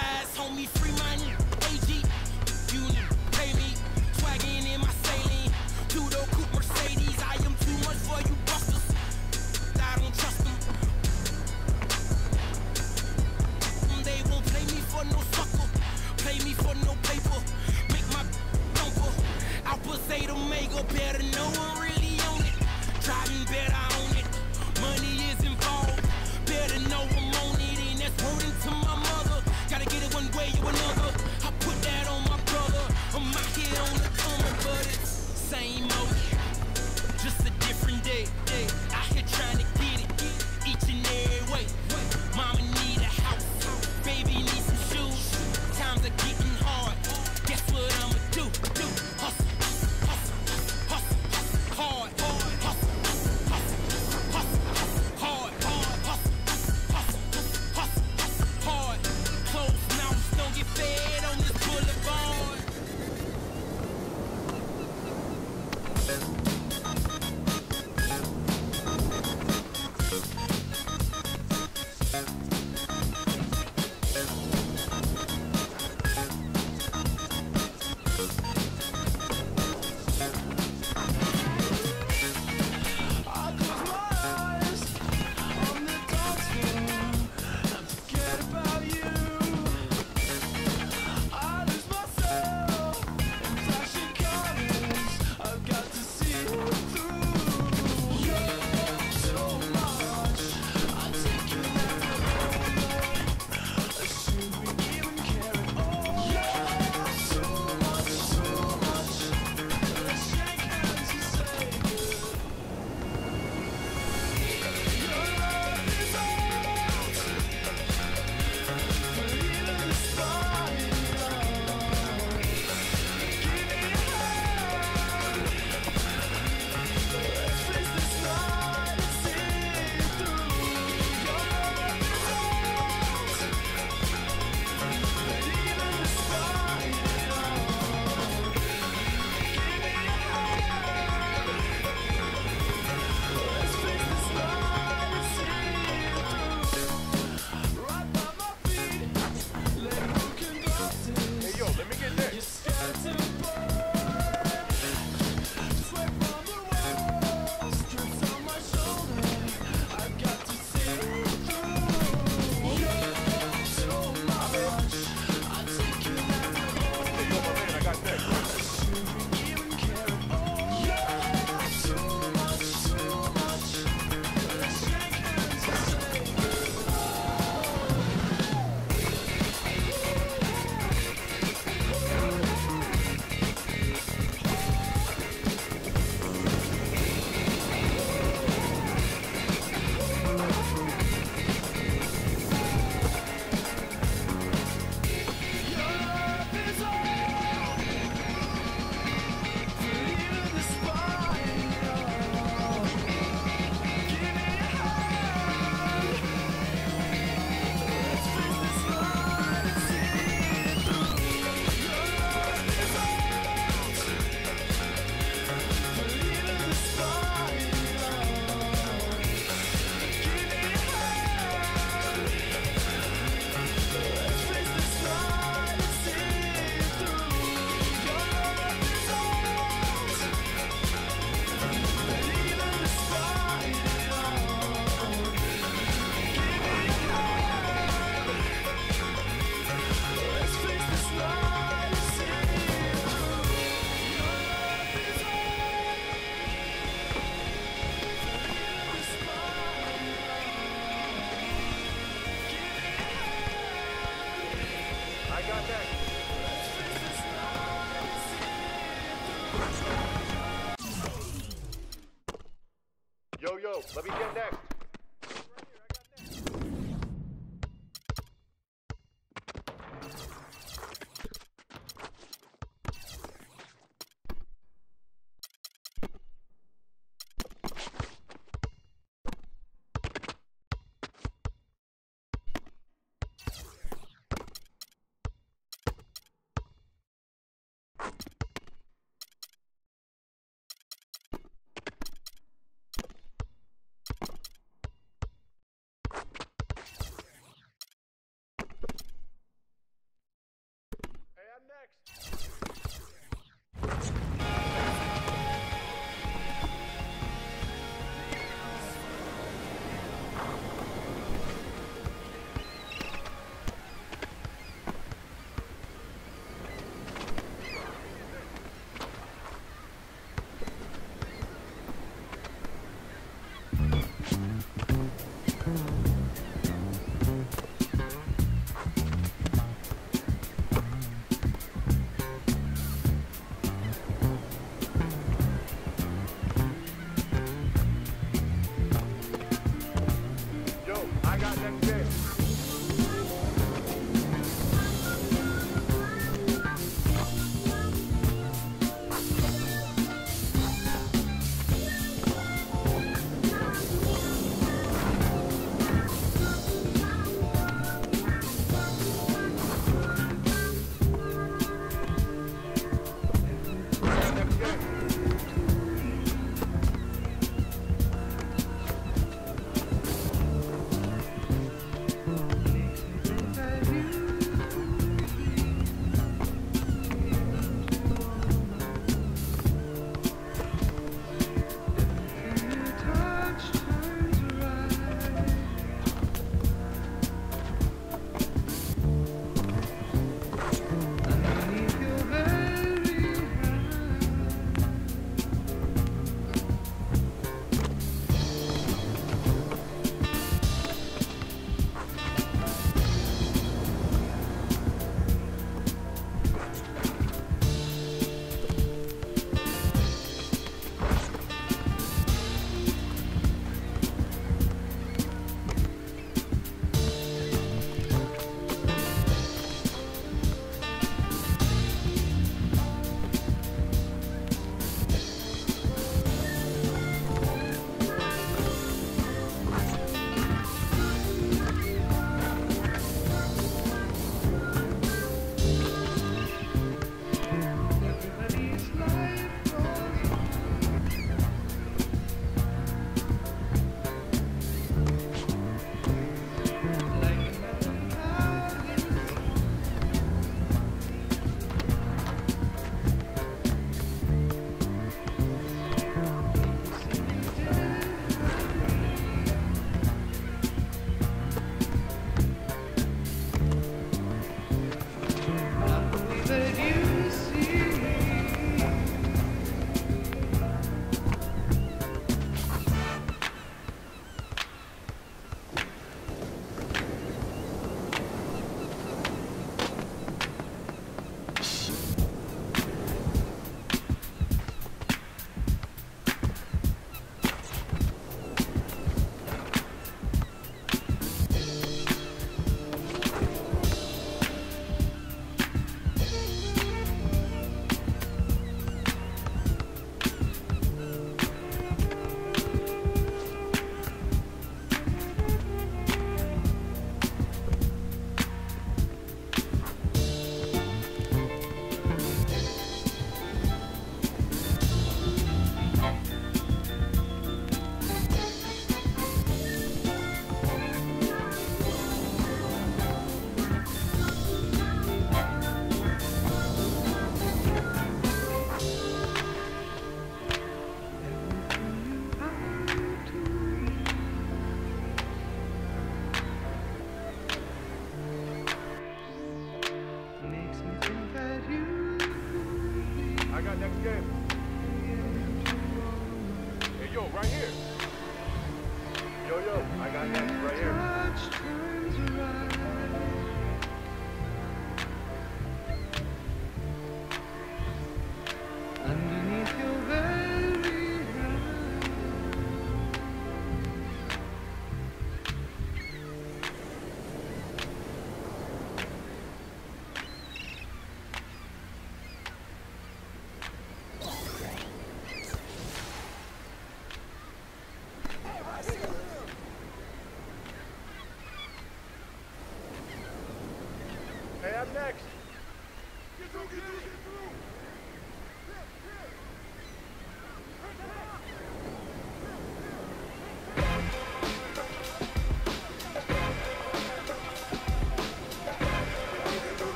ass, homie, free money. AG, you pay me. Swagging in my saline. Judo coupe Mercedes, I am too much for you busters. I don't trust them. Mm, they won't play me for no sucker. Play me for no paper. Make my number. Alpha Zeta Omega, better know I'm real.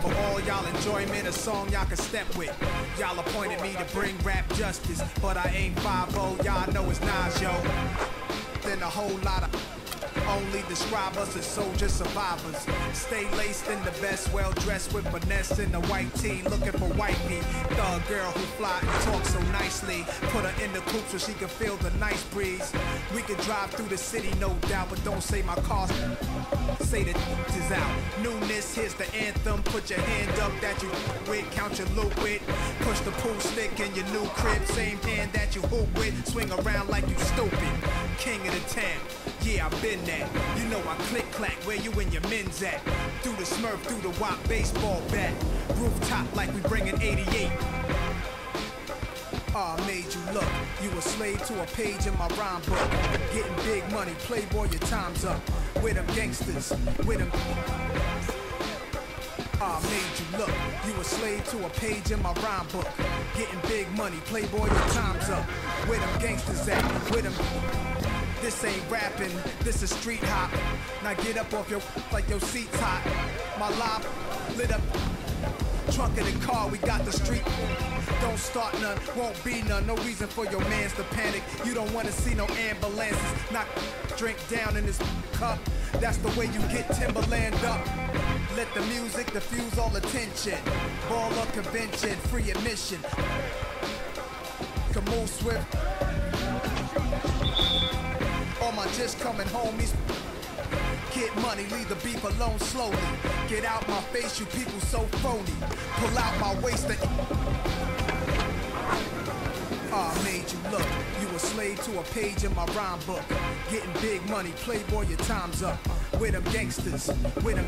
For all y'all enjoyment, a song y'all can step with. Y'all appointed me to bring rap justice, but I ain't 5 y'all know it's Nas, yo. Then a whole lot of only describe us as soldier survivors. Stay laced in the best, well dressed with finesse in the white tee, looking for wifey. Thug girl who fly and talk so nicely. Put her in the coupe so she can feel the nice breeze. We can drive through the city, no doubt, but don't say my car's say that is out. Newness, here's the anthem. Put your hand up that you with, count your loot with. Push the pool stick in your new crib, same hand that you hoop with. Swing around like you stupid. King of the town, yeah, I've been there. You know I click clack where you and your men's at. Through the smurf, through the wop baseball bat. Rooftop like we bringing 88. Ah, made you look. You a slave to a page in my rhyme book. Getting big money, playboy, your time's up. With them gangsters, with them. Ah, made you look. You a slave to a page in my rhyme book. Getting big money, playboy, your time's up. Where them gangsters at? With them. This ain't rapping, this is street hop. Now get up off your like your seat's hot. My live lit up trunk of the car, we got the street. Don't start none, won't be none. No reason for your mans to panic. You don't wanna see no ambulances. Knock drink down in this cup. That's the way you get Timberland up. Let the music diffuse all attention. Ball or convention, free admission. Can move swift. My just coming home. homies. Get money, leave the beef alone slowly. Get out my face, you people so phony. Pull out my waist and. Ah, made you look. You a slave to a page in my rhyme book. Getting big money, playboy, your time's up. With them gangsters, with them.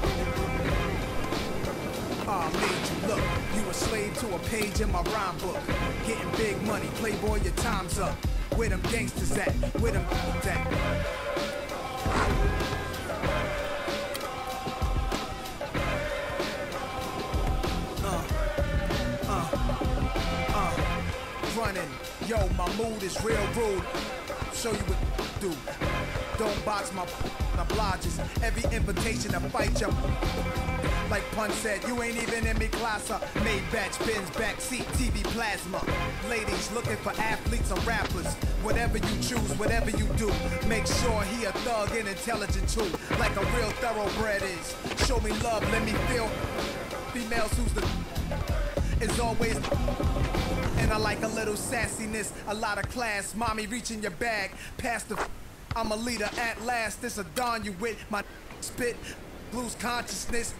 Ah, made you look. You a slave to a page in my rhyme book. Getting big money, playboy, your time's up. Where them gangsters at? Where them at? Uh, uh, uh. running. Yo, my mood is real rude. Show you what do. Don't box my obliges. Every invitation to fight you. Like Pun said, you ain't even in me class. Maybach Benz, backseat, TV plasma. Ladies looking for athletes or rappers. Whatever you choose, whatever you do, make sure he a thug and intelligent too. Like a real thoroughbred is. Show me love, let me feel. Females who's the is always and I like a little sassiness, a lot of class. Mommy reaching your bag, past the. I'm a leader at last. This a dawn you with my spit, lose consciousness.